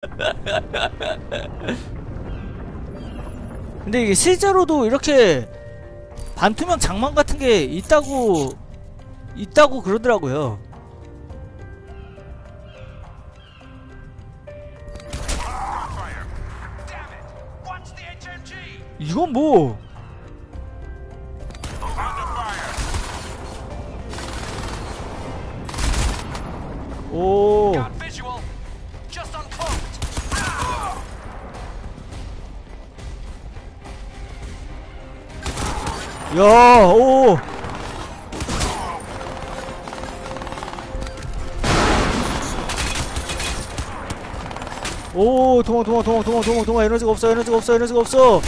근데 이게 실제로도 이렇게 반투명 장막 같은 게 있다고 있다고 그러더라고요. 이건 뭐? 오. 야, 오. 오, 도망, 도망, 도망, 도망, 도망, 도망, 에너지가 없어, 에너지가 없어, 에너지가 없어.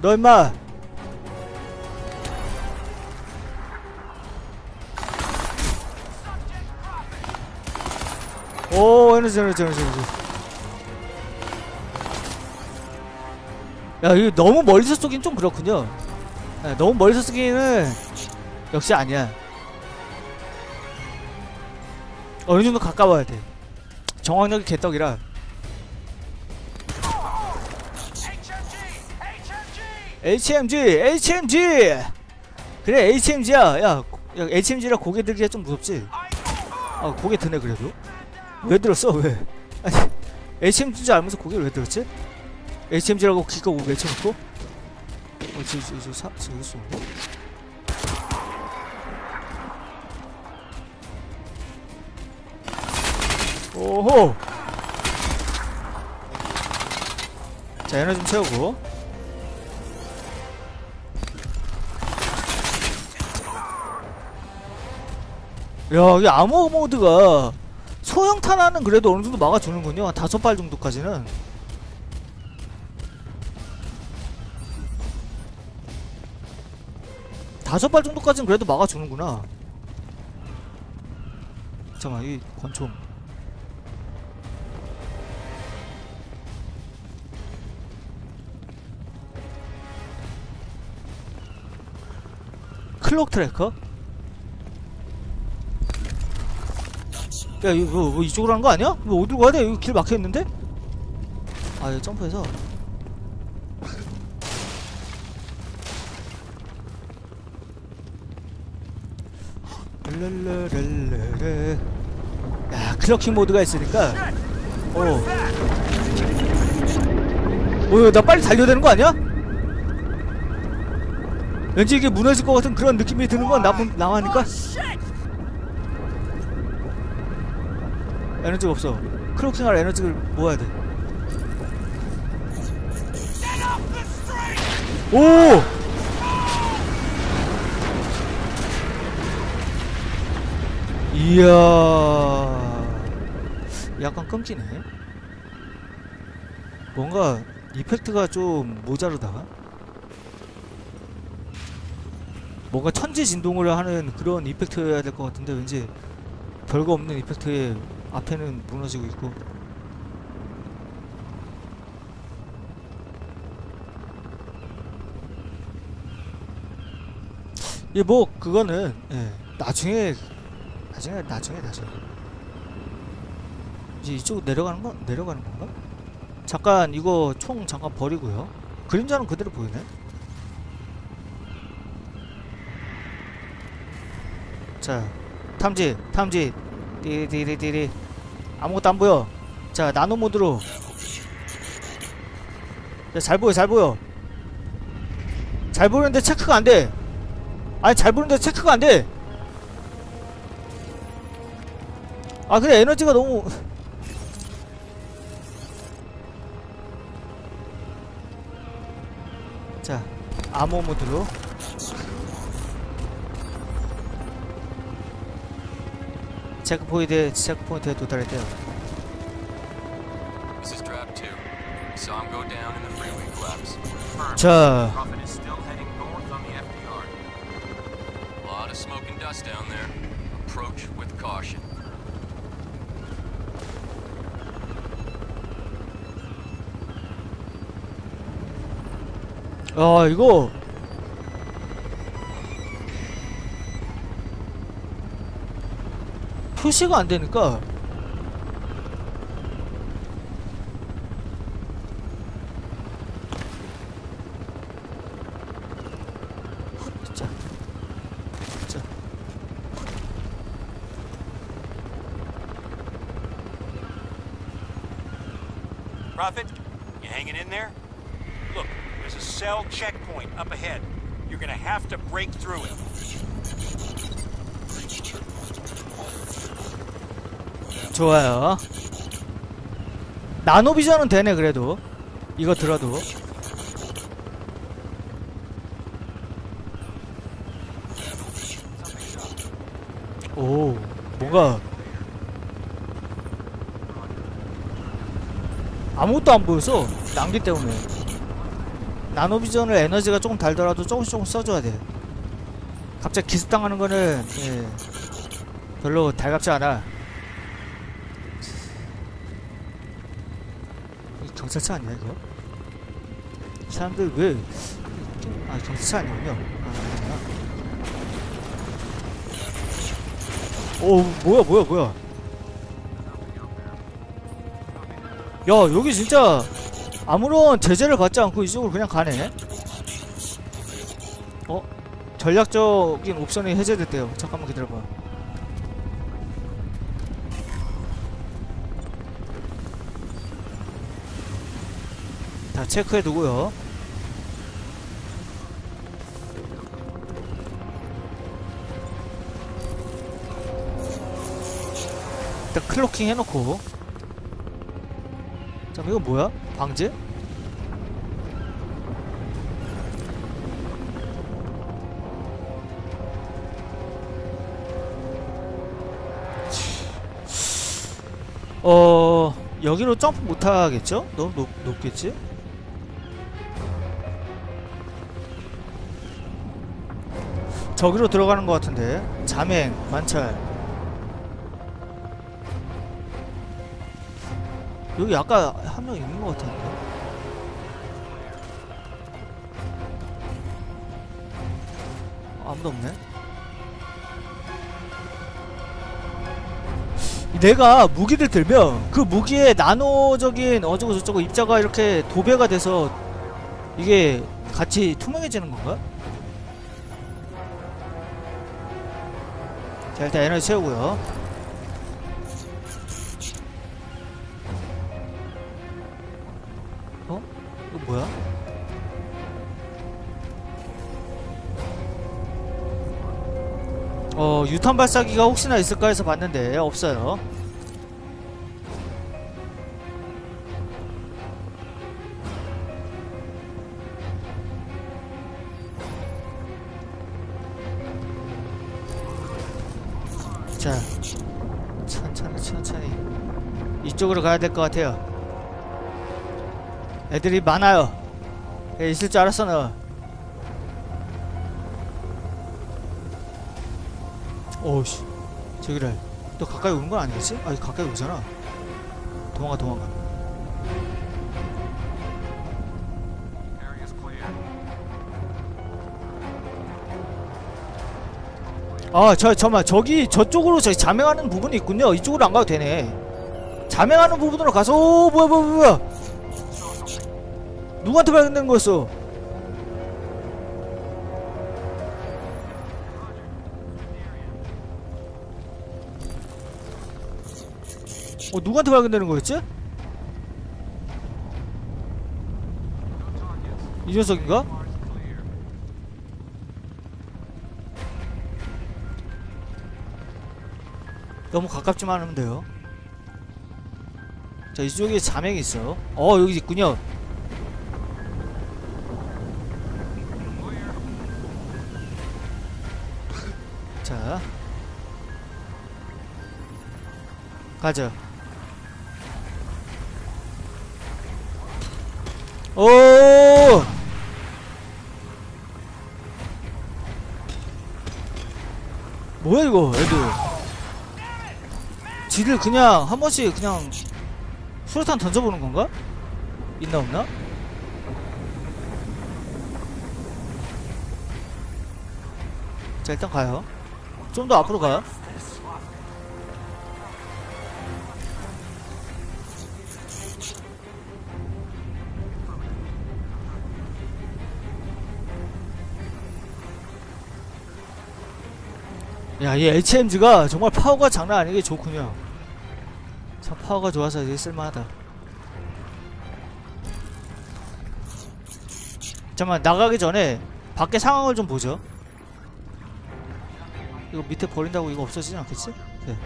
너 임마. 오, 에너지, 에너지, 에너지, 에너지. 야, 이거 너무 멀리서 쏘긴 좀 그렇군요. 야, 너무 멀리서 쏘기는 역시 아니야. 어느 정도 가까워야 돼. 정확력이 개떡이라. HMG, HMG. 그래, HMG야. 야, 야 HMG라 고개 들기가 좀 무섭지. 아, 고개 드네 그래도. 왜 들었어? 왜? 아니, HMG인 줄 알면서 고개를 왜 들었지? HMG라고 기가 오 외쳐놓고? 어, 저, 저, 저, 사, 저기 쏘는 거? 오호! 자, 에너지 좀 채우고. 야, 이 암호 모드가 소형 탄환은 그래도 어느 정도 막아주는군요. 한 다섯 발 정도까지는. 다섯 발 정도까지는 그래도 막아주는구나. 잠깐만, 이 권총. cloak tracker? 야 이거 뭐 이쪽으로 하는 거 아니야? 뭐 어디로 가야 돼? 여기 길 막혀있는데? 아 이거 점프해서 랄랄랄랄랄 야 cloaking 모드가 있으니까 어. 어, 나 빨리 달려야 되는 거 아니야? 왠지 이게 무너질 것 같은 그런 느낌이 드는 건 나, 나하니까 에너지가 없어. 크로킹할 에너지를 모아야 돼. 오! 이야. 약간 끊기네. 뭔가 이펙트가 좀 모자르다. 뭔가 천지 진동을 하는 그런 이펙트여야 될 것 같은데 왠지 별거 없는 이펙트에 앞에는 무너지고 있고 예, 뭐 그거는 예, 나중에 나중에 나중에 나중에 이제 이쪽 내려가는 건 내려가는 건가? 잠깐 이거 총 잠깐 버리고요. 그림자는 그대로 보이네. 자, 탐지, 탐지, 띠리띠리띠리. 아무것도 안 보여. 자, 나노 모드로. 자, 잘 보여, 잘 보여. 잘 보이는데 체크가 안 돼. 아니, 잘 보이는데 체크가 안 돼. 아, 근데 에너지가 너무. 자, 암호 모드로. 체크 포인트에 체크 포인트에 도달했대요. Is Trap 2. 표시가 안 되니까 자, 자. Prophet, you hanging in there? Look, there's a cell checkpoint up ahead. You're gonna have to break through it. 좋아요. 나노비전은 되네 그래도. 이거 들어도. 오 뭔가? 아무것도 안 보여서 낭비 때문에. 나노비전을 에너지가 조금 달더라도 조금씩 조금 써줘야 돼. 갑자기 기습당하는 거는 예, 별로 달갑지 않아 경찰차 아니야 이거? 사람들 왜? 아 경찰차 아니군요. 아. 오 뭐야 뭐야 뭐야? 야 여기 진짜 아무런 제재를 받지 않고 이쪽으로 그냥 가네. 어? 전략적인 옵션이 해제됐대요. 잠깐만 기다려봐. 다 체크해 두고요. 일단 클로킹 해놓고. 잠 이거 뭐야? 방제? 어 여기로 점프 못하겠죠? 너무 높, 높겠지? 저기로 들어가는 것 같은데. 자맹 관찰. 여기 아까 한 명 있는 것 같은데? 아무도 없네. 내가 무기를 들면 그 무기에 나노적인 어쩌고 저쩌고 입자가 이렇게 도배가 돼서 이게 같이 투명해지는 건가? 자 일단 에너지 채우고요 어? 이거 뭐야? 어 유탄 발사기가 혹시나 있을까 해서 봤는데 없어요 천천히 천천히. 이쪽으로 가야 될 것 같아요. 애들이 많아요. 예, 있을 줄 알았어 너. 오우씨. 저기를 또 가까이 오는 건 아니겠지? 아 가까이 오잖아. 도망가 도망가 아, 저, 잠깐만, 저기, 저쪽으로 저기 자맹하는 부분이 있군요. 이쪽으로 안 가도 되네. 자맹하는 부분으로 가서, 오, 뭐야, 뭐야, 뭐야. 누구한테 발견된 거였어? 어, 누구한테 발견되는 거였지? 이 녀석인가? 너무 가깝지만 하면 돼요. 자, 이쪽에 자맹이 있어. 어, 여기 있군요. 자. 가자. 오! 뭐야 이거 애들 딜을 그냥 한 번씩 그냥 수류탄 던져보는 건가? 있나 없나? 자 일단 가요 좀 더 앞으로 가요 야이 HMG가 정말 파워가 장난 아니게 좋군요 참 파워가 좋아서 이게 쓸만하다. 잠깐만 나가기 전에 밖에 상황을 좀 보죠. 이거 밑에 버린다고 이거 없어지진 않겠지? 네.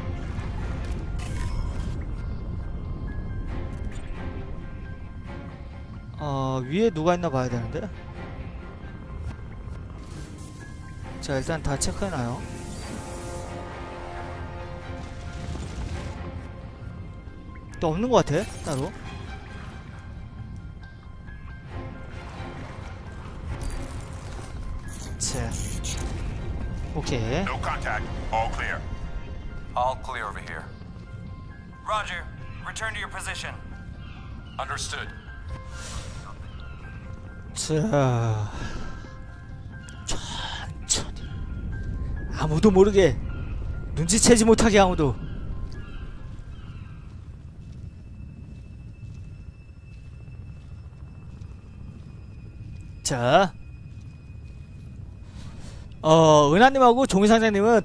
어 위에 누가 있나 봐야 되는데. 자 일단 다 체크해놔요. 또 없는 것 같아 따로. 자, 오케이. No contact. All clear. All clear over here. Roger. Return to your position. Understood. 자, 천천히. 아무도 모르게 눈치채지 못하게 아무도. 자, 어 은하님하고 종이상자님은